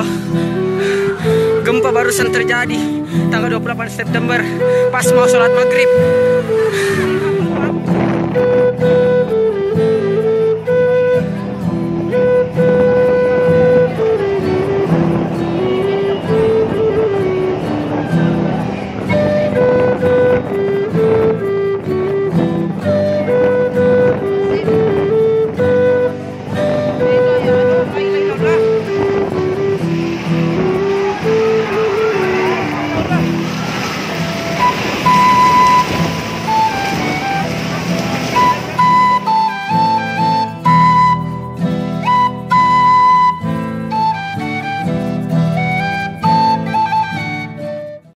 Allah Gempa barusan terjadi Tanggal 28 September Pas mau sholat maghrib.